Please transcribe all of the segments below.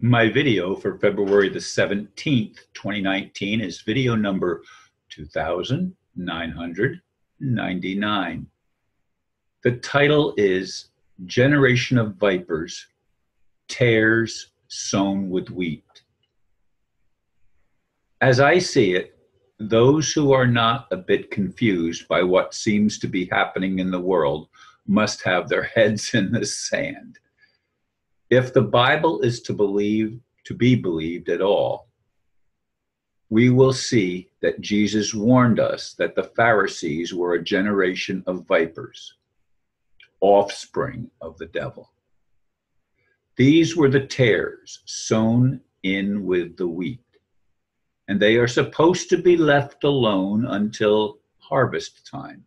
My video for February the 17th, 2019 is video number 2999. The title is Generation of Vipers, Tares Sown with Wheat. As I see it, those who are not a bit confused by what seems to be happening in the world must have their heads in the sand if the Bible is to believe to be believed at all, we will see that Jesus warned us that the Pharisees were a generation of vipers, offspring of the devil. These were the tares sown in with the wheat, and they are supposed to be left alone until harvest time.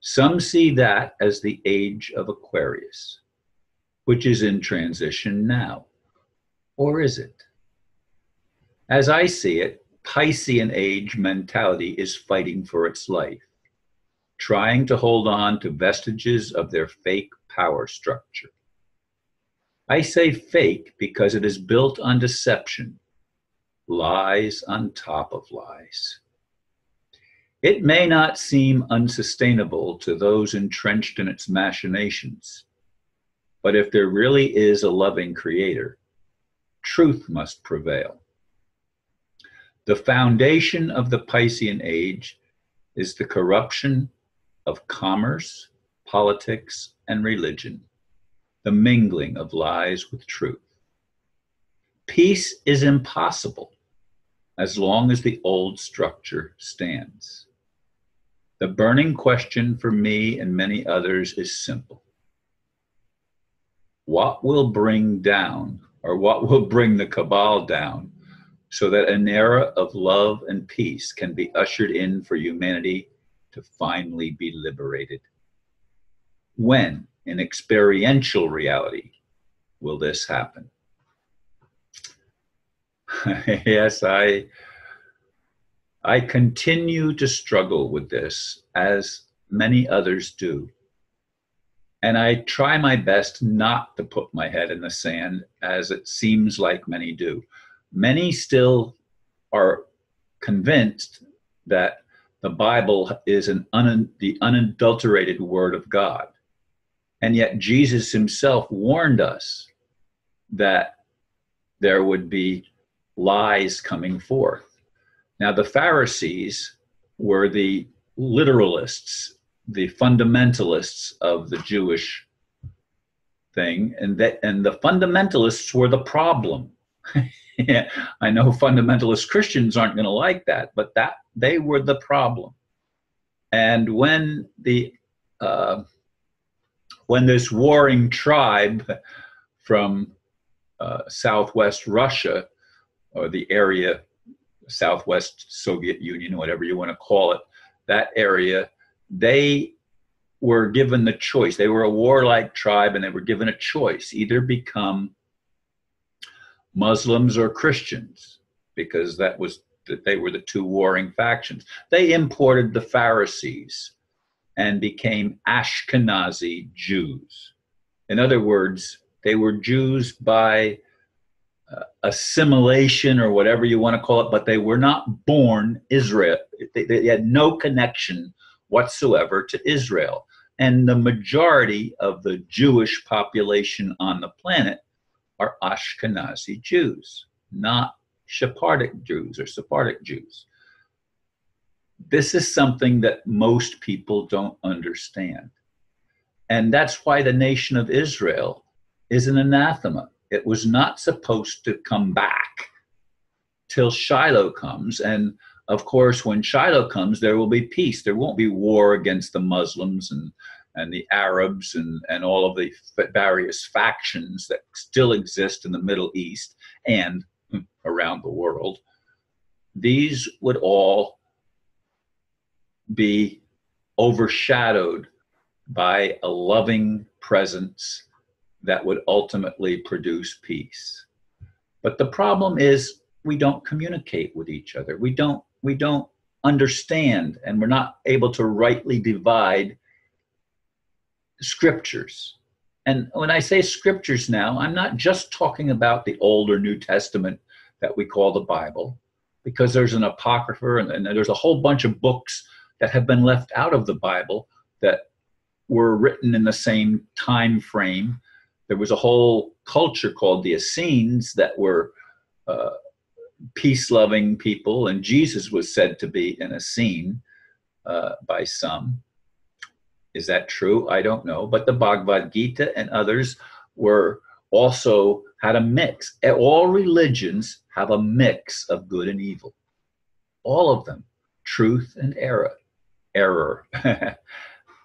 Some see that as the age of Aquarius which is in transition now. Or is it? As I see it, Piscean age mentality is fighting for its life, trying to hold on to vestiges of their fake power structure. I say fake because it is built on deception, lies on top of lies. It may not seem unsustainable to those entrenched in its machinations, but if there really is a loving creator, truth must prevail. The foundation of the Piscean age is the corruption of commerce, politics, and religion, the mingling of lies with truth. Peace is impossible as long as the old structure stands. The burning question for me and many others is simple what will bring down or what will bring the cabal down so that an era of love and peace can be ushered in for humanity to finally be liberated. When, in experiential reality, will this happen? yes, I I continue to struggle with this as many others do. And I try my best not to put my head in the sand, as it seems like many do. Many still are convinced that the Bible is an un, the unadulterated Word of God. And yet, Jesus himself warned us that there would be lies coming forth. Now, the Pharisees were the literalists the fundamentalists of the Jewish thing, and that and the fundamentalists were the problem. I know fundamentalist Christians aren't going to like that, but that they were the problem. And when the uh, when this warring tribe from uh, southwest Russia or the area, southwest Soviet Union, whatever you want to call it, that area they were given the choice. They were a warlike tribe and they were given a choice either become Muslims or Christians because that was that they were the two warring factions. They imported the Pharisees and became Ashkenazi Jews. In other words, they were Jews by uh, assimilation or whatever you want to call it, but they were not born Israel. They, they had no connection whatsoever to Israel. And the majority of the Jewish population on the planet are Ashkenazi Jews, not Sephardic Jews or Sephardic Jews. This is something that most people don't understand. And that's why the nation of Israel is an anathema. It was not supposed to come back till Shiloh comes. And of course, when Shiloh comes, there will be peace. There won't be war against the Muslims and, and the Arabs and, and all of the various factions that still exist in the Middle East and hmm, around the world. These would all be overshadowed by a loving presence that would ultimately produce peace. But the problem is we don't communicate with each other. We don't we don't understand and we're not able to rightly divide scriptures And when I say scriptures now, I'm not just talking about the Old or New Testament that we call the Bible, because there's an apocrypha and, and there's a whole bunch of books that have been left out of the Bible that were written in the same time frame. There was a whole culture called the Essenes that were uh, peace loving people, and Jesus was said to be an Essene uh, by some. Is that true? I don't know. But the Bhagavad Gita and others were also had a mix. All religions have a mix of good and evil. All of them, truth and error, error,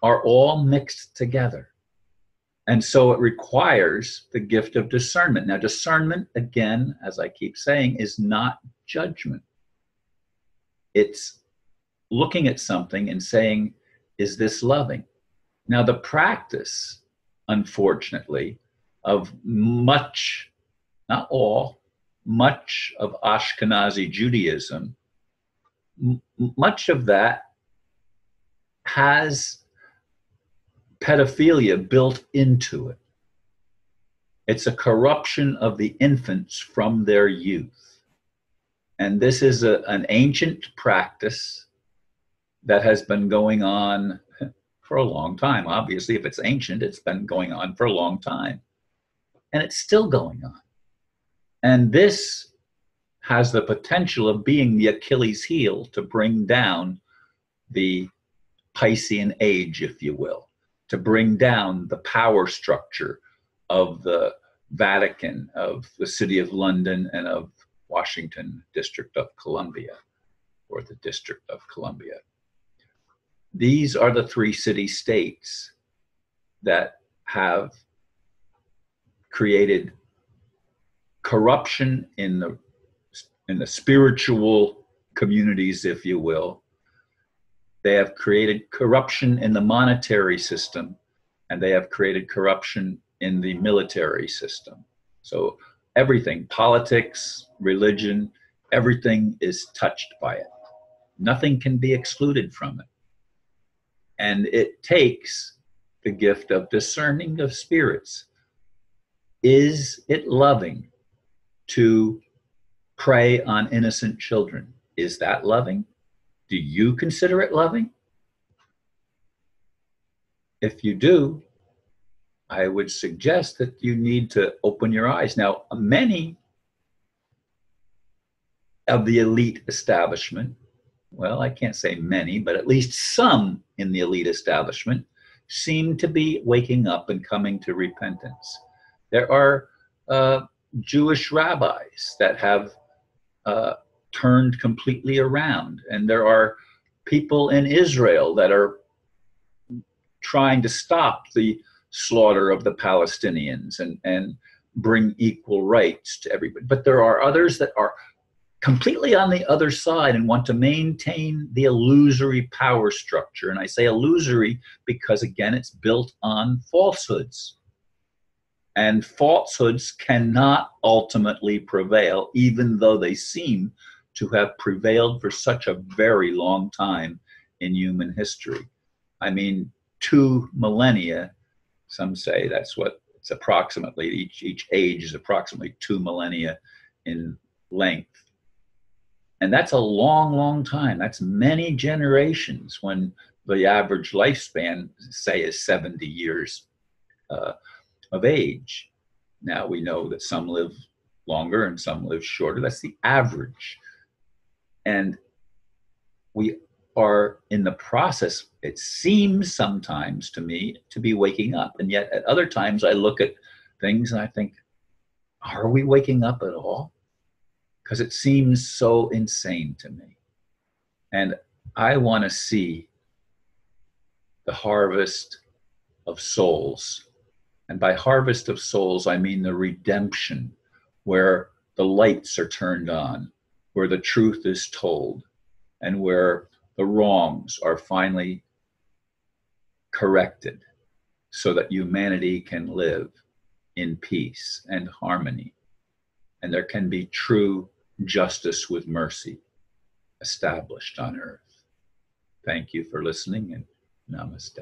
are all mixed together. And so it requires the gift of discernment. Now, discernment, again, as I keep saying, is not judgment. It's looking at something and saying, is this loving? Now, the practice, unfortunately, of much, not all, much of Ashkenazi Judaism, m- much of that has pedophilia built into it. It's a corruption of the infants from their youth. And this is a, an ancient practice that has been going on for a long time. Obviously, if it's ancient, it's been going on for a long time. And it's still going on. And this has the potential of being the Achilles heel to bring down the Piscean age, if you will to bring down the power structure of the Vatican, of the City of London, and of Washington District of Columbia, or the District of Columbia. These are the three city states that have created corruption in the in the spiritual communities, if you will, they have created corruption in the monetary system, and they have created corruption in the military system. So everything, politics, religion, everything is touched by it. Nothing can be excluded from it. And it takes the gift of discerning of spirits. Is it loving to prey on innocent children? Is that loving? Do you consider it loving? If you do, I would suggest that you need to open your eyes. Now, many of the elite establishment, well, I can't say many, but at least some in the elite establishment seem to be waking up and coming to repentance. There are uh, Jewish rabbis that have uh, turned completely around. And there are people in Israel that are trying to stop the slaughter of the Palestinians and, and bring equal rights to everybody. But there are others that are completely on the other side and want to maintain the illusory power structure. And I say illusory because, again, it's built on falsehoods. And falsehoods cannot ultimately prevail, even though they seem to have prevailed for such a very long time in human history. I mean, two millennia, some say that's what it's approximately, each, each age is approximately two millennia in length. And that's a long, long time. That's many generations when the average lifespan, say, is 70 years uh, of age. Now we know that some live longer and some live shorter. That's the average. And we are in the process, it seems sometimes to me to be waking up. And yet at other times I look at things and I think, are we waking up at all? Because it seems so insane to me. And I want to see the harvest of souls. And by harvest of souls, I mean the redemption where the lights are turned on, where the truth is told and where the wrongs are finally corrected so that humanity can live in peace and harmony and there can be true justice with mercy established on earth. Thank you for listening and namaste.